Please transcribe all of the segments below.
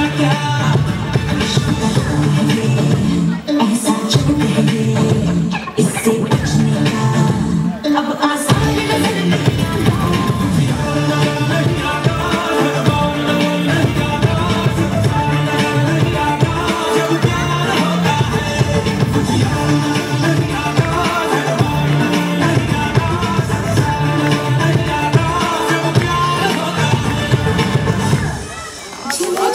my God.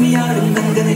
me out and I'm gonna